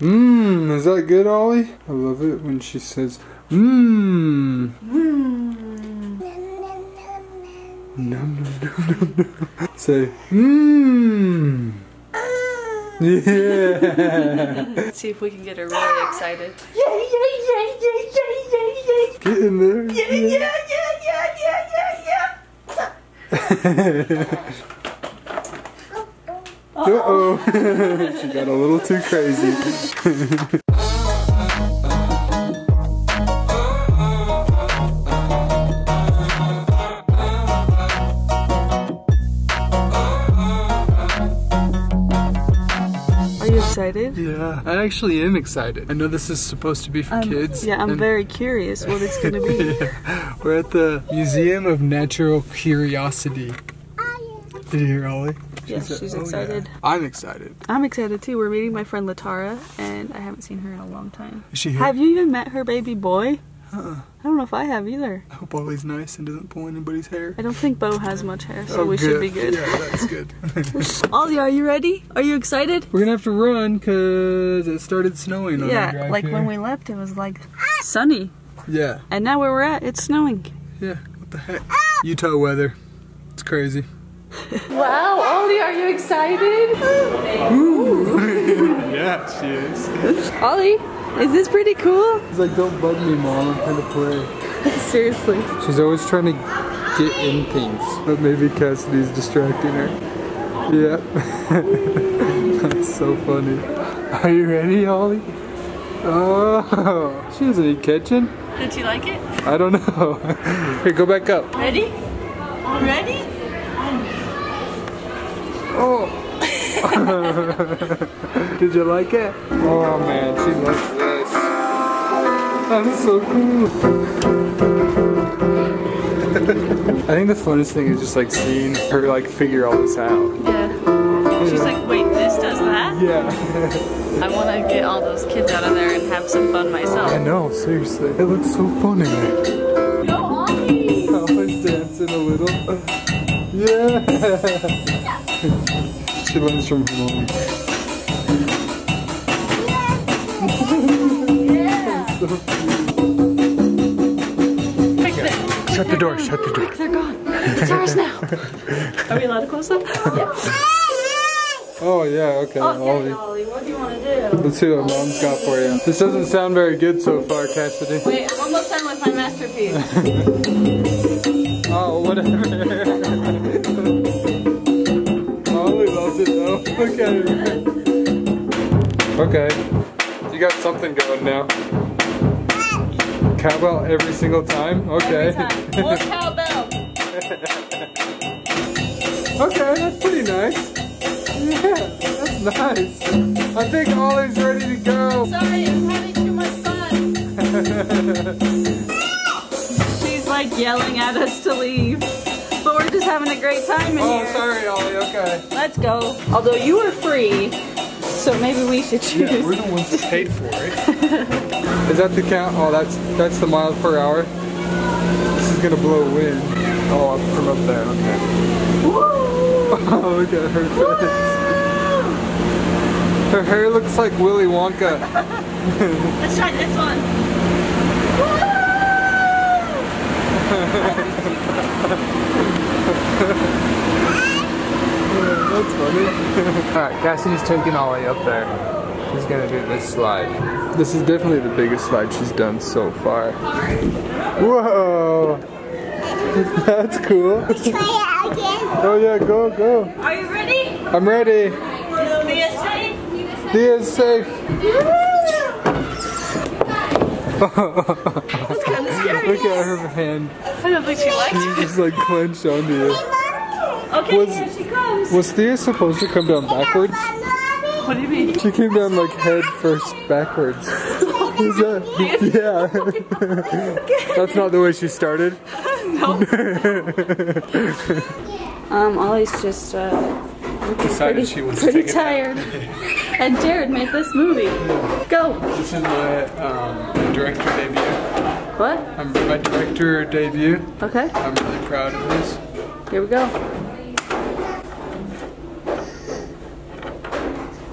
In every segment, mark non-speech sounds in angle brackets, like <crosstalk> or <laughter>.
Mmm, is that good, Ollie? I love it when she says, mmm. Mmm. Num, num, num, num, num. Say, mmm. <laughs> Yeah. Let's see if we can get her really excited. Yay Get in there. <laughs> Uh oh. <laughs> she got a little too crazy. Are you excited? yeah, I actually am excited. I know this is supposed to be for kids. Yeah, I'm very curious what it's gonna be. <laughs> Yeah. We're at the Museum of Natural Curiosity. Did you hear Ollie? Yeah, said- she's oh, yeah. excited. I'm excited. I'm excited too. We're meeting my friend Latara, and I haven't seen her in a long time. Is she here? Have you even met her baby boy? Uh-uh. I don't know if I have either. I hope Ollie's nice and doesn't pull anybody's hair. I don't think Bo has much hair, so Oh, we should be good. Yeah, that's good. <laughs> Ollie, are you ready? Are you excited? We're gonna have to run because it started snowing on Yeah, drive like here. when we left, it was like sunny, Yeah, and now where we're at, it's snowing. yeah. What the heck? Utah weather. It's crazy. Wow, Ollie, are you excited? <laughs> yeah, she is. Ollie, is this pretty cool? She's like, don't bug me, mom. I'm trying to play. <laughs> Seriously. She's always trying to get in things, but maybe Cassidy's distracting her. Yeah. <laughs> That's so funny. Are you ready, Ollie? Oh, she doesn't eat kitchen. Did you like it? I don't know. Here, go back up. Ready? Ready? Oh. <laughs> Did you like it? Oh man, she loves this. That's so cool. I think the funnest thing is just like seeing her like figure all this out. Yeah. She's like, wait, this does that? Yeah. <laughs> I want to get all those kids out of there and have some fun myself. I know, seriously. It looks so funny. Go Ollie! Always <laughs> dancing a little. Yeah. She learns from her mom. So Fix. Shut the door, shut the door. They're gone. It's ours now. Are we allowed to close them? Yeah. Oh yeah, okay. Ollie. Ollie, what do you want to do? Let's see what mom's got for you. This doesn't sound very good so far, Cassidy. Wait, I'm almost done with my masterpiece. <laughs> Oh, whatever. <laughs> <laughs> Though. Look at her. Okay. You got something going now. Cowbell every single time? Okay. Every time. <laughs> More cowbell. okay, that's pretty nice. Yeah, that's nice. I think Ollie's ready to go. Sorry, I'm having too much fun. <laughs> She's like yelling at us to leave. But we're just having a great time in Oh, here. sorry, Ollie. Okay. Let's go. Although you were free, so maybe we should choose. Yeah, we're the ones that paid for it. Is that the count? Oh, that's that's the miles per hour. This is gonna blow wind. Oh, up from up there. Okay. <laughs> Oh, look at her face. Her hair looks like Willy Wonka. <laughs> Let's try this one. <laughs> That's funny. <laughs> Alright, Cassidy's taking Ollie up there. She's gonna do this slide. This is definitely the biggest slide she's done so far. Whoa! <laughs> That's cool. Try it again. Oh yeah, go, go. Are you ready? I'm ready. Is Thea safe? Thea's safe. It's kind of scary. Look at her hand. I don't think she likes She's it. just like clenched onto you. Okay, Was- here she comes. Was Thea supposed to come down backwards? What do you mean? She came down like head first backwards. <laughs> Is that? Yeah. <laughs> That's not the way she started. <laughs> Um, Ollie's just uh, Decided pretty, she wants to pretty take a nap. tired. and Jared made this movie. Go. This is my um, director debut. What? I'm my director debut. Okay, I'm really proud of this. here we go.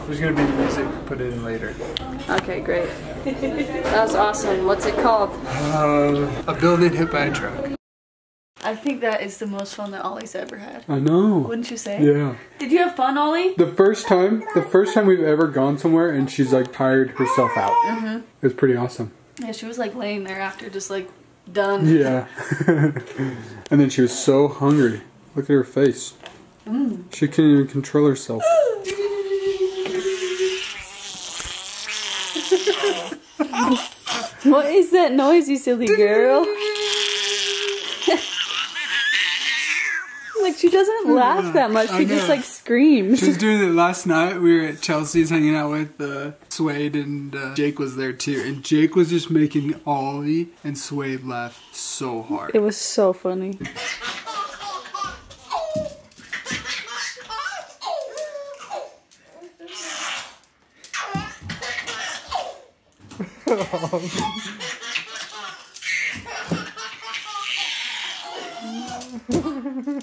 There's gonna be music put in later. Okay, great. That was awesome. What's it called? Um, a building hit by a truck. I think that is the most fun that Ollie's ever had. I know. Wouldn't you say? Yeah. Did you have fun, Ollie? The first time, the first time we've ever gone somewhere and she's like tired herself out. Mm-hmm. It was pretty awesome. Yeah, she was like laying there after just like done. Yeah. <laughs> and then she was so hungry. Look at her face. She couldn't even control herself. What is that noise, you silly girl? like she doesn't laugh that much. She just like screams. She was doing it last night. We were at Chelsea's hanging out with uh, Suede and uh, Jake was there too. And Jake was just making Ollie and Suede laugh so hard. It was so funny.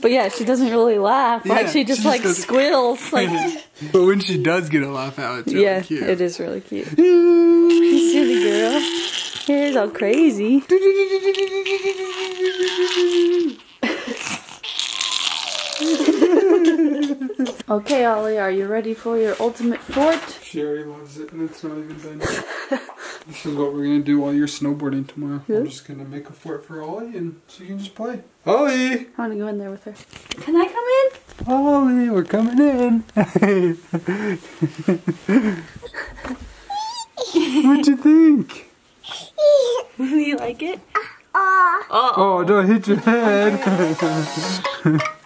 But yeah, she doesn't really laugh. Like she just she just like goes- squeals. Like <laughs> but when she does get a laugh out, it's really yeah, cute. it is really cute. <laughs> You silly girl. Hair's all crazy. <laughs> Okay, Ollie, are you ready for your ultimate fort? She already loves it, and it's not even done. Yet. this is what we're gonna do while you're snowboarding tomorrow. Yeah. I'm just gonna make a fort for Ollie, and she can just play. Ollie, I want to go in there with her. Can I come in? Ollie, we're coming in. <laughs> What'd you think? Do <laughs> you like it? Oh. Oh, don't hit your head. <laughs>